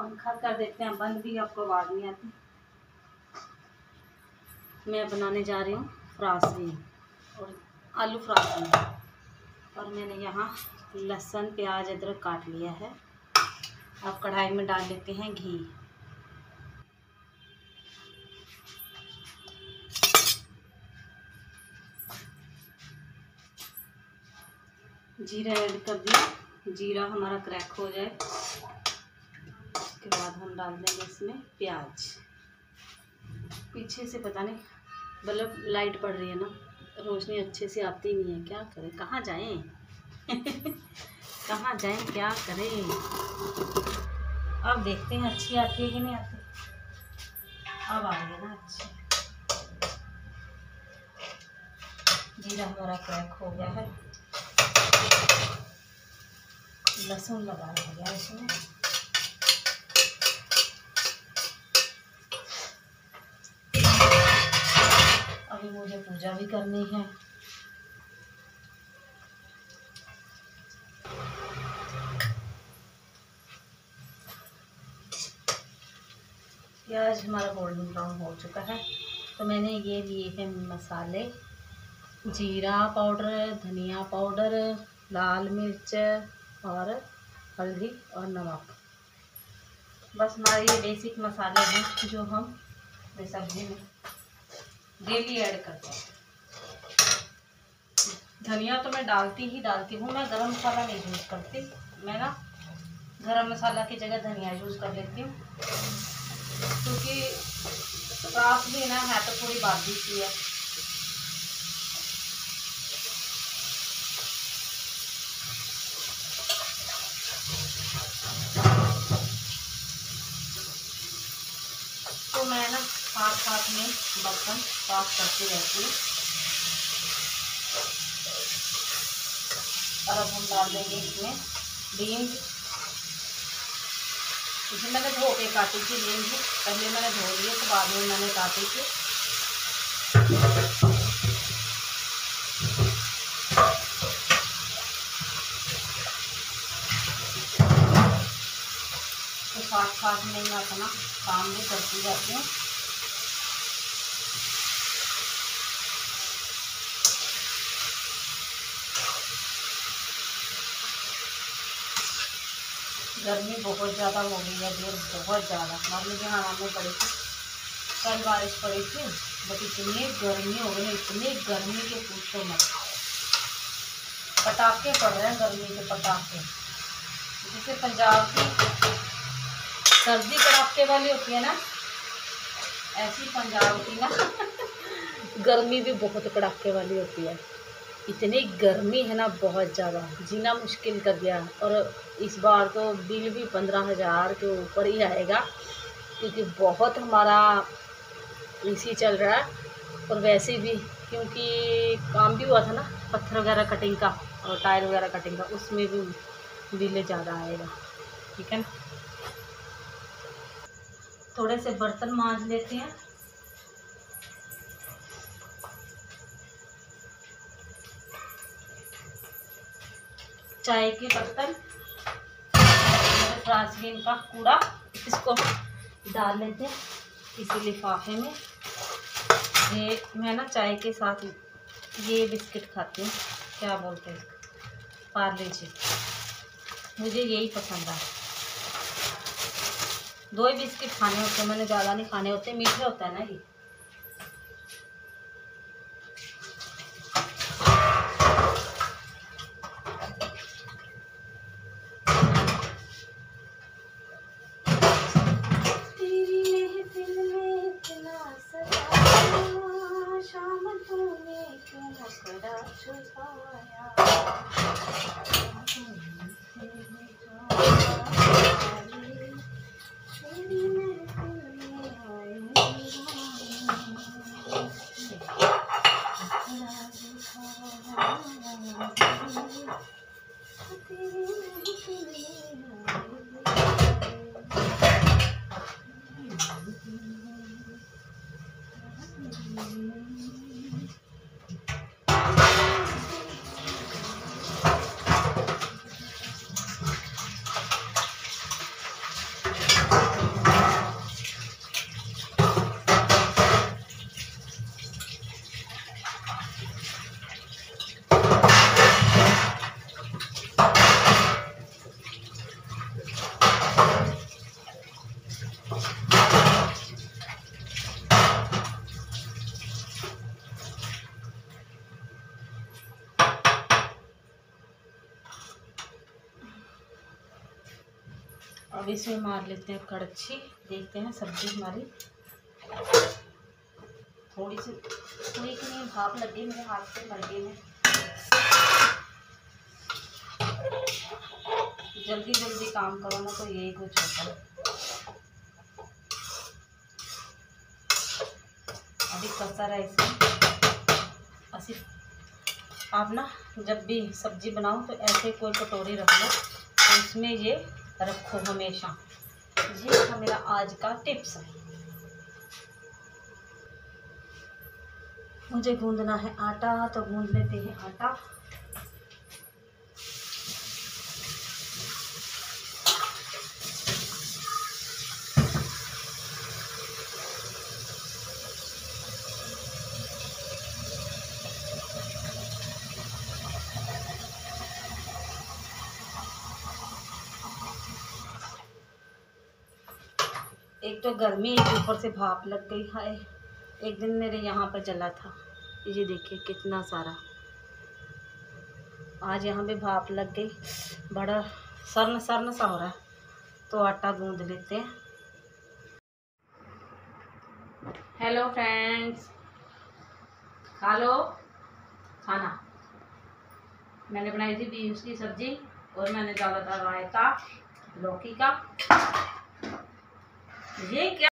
पंखा कर देते हैं, बंद भी, आपको आवाज़ नहीं आती। मैं बनाने जा रही हूँ फ्रासबीन और आलू फ्रासबीन और मैंने यहाँ लहसुन, प्याज, अदरक काट लिया है। अब कढ़ाई में डाल लेते हैं घी। जीरा ऐड कर दिया। जीरा हमारा क्रैक हो जाए। बाद हम डाल देंगे इसमें प्याज। पीछे से पता नहीं, बल्ब लाइट पड़ रही है ना, रोशनी अच्छे से आती नहीं है, क्या करें? कहाँ जाएँ? कहाँ जाएँ? क्या करें? अब देखते हैं अच्छी आती है कि नहीं आती। अब आ है ना अच्छी। जीरा हमारा क्रैक हो गया है। लहसुन लगा रहा गया इसमें। अभी मुझे पूजा भी करनी है। प्याज हमारा गोल्डन ब्राउन हो चुका है। तो मैंने ये लिए हैं मसाले। जीरा पाउडर धनिया पाउडर लाल मिर्च और हल्दी और नमक। बस हमारे ये बेसिक मसाले हैं जो हम सब्ज़ी में डेली ऐड करते हैं। धनिया तो मैं डालती ही डालती हूँ, मैं गरम मसाला नहीं यूज़ करती। मैं ना गरम मसाला की जगह धनिया यूज़ कर लेती हूँ। क्योंकि रात भी ना है तो थोड़ी बादी सी है तो मैं ना साथ साथ में बर्तन साफ़ करती रहती और अब हम डाल देंगे इसमें बीन्स इसे मैंने धो के काटी थी बीन्स पहले मैंने धो लिए तो बाद में मैंने काटी थी। तो साथ साथ में मैं अपना काम भी करती रहती हूँ। गर्मी बहुत ज़्यादा हो गई है, देर बहुत ज़्यादा। हमारे लिए हाँ में पड़ी थी, कल बारिश पड़ी थी, बट इतनी गर्मी हो गई, इतनी गर्मी के पूछो मत। पटाखे पड़ रहे हैं गर्मी के पटाखे। जैसे पंजाब की सर्दी कड़ाके वाली होती है ना, ऐसी पंजाब की ना, गर्मी भी बहुत कड़ाके वाली होती है। इतनी गर्मी है ना बहुत ज़्यादा। जीना मुश्किल कर दिया। और इस बार तो बिल भी पंद्रह हज़ार के ऊपर ही आएगा, क्योंकि बहुत हमारा इसी चल रहा है। और वैसे भी, क्योंकि काम भी हुआ था ना, पत्थर वगैरह कटिंग का और टायर वगैरह कटिंग का, उसमें भी बिल ज़्यादा आएगा। ठीक है ना? थोड़े से बर्तन मांज लेते हैं। चाय के बर्तन। फ्रांसबीन का कूड़ा। इसको डाल लेते हैं इसी लिफाफे में। ये मैं ना चाय के साथ ये बिस्किट खाती हूँ। क्या बोलते हैं पार्ले जी। मुझे यही पसंद है। दो ही बिस्किट खाने होते हैं, मैंने ज़्यादा नहीं खाने होते, मीठे होता है ना ये। Mm-hmm. अब इसमें मार लेते हैं कड़छी, देखते हैं सब्ज़ी हमारी। थोड़ी सी, थोड़ी की नहीं, भाप लग गई, मेरे हाथ से मर गई में जल्दी जल्दी काम करो ना तो यही कुछ होता है। अभी कसर है इसमें आप ना, जब भी सब्ज़ी बनाओ तो ऐसे कोई कटोरी रख लो तो इसमें ये रखो हमेशा। ये था मेरा आज का टिप्स मुझे गूंदना है आटा तो गूंद लेते हैं आटा। तो गर्मी एक ऊपर से भाप लग गई है एक दिन मेरे यहाँ पर जला था। ये देखिए कितना सारा। आज यहाँ पे भाप लग गई। बड़ा सरन सरन सा हो रहा है। तो आटा गूंद लेते हैं। Hello friends. खा लो। खाना। मैंने बनाई थी बीन्स की सब्ज़ी और मैंने डाला था रायता, लौकी का। ये क्या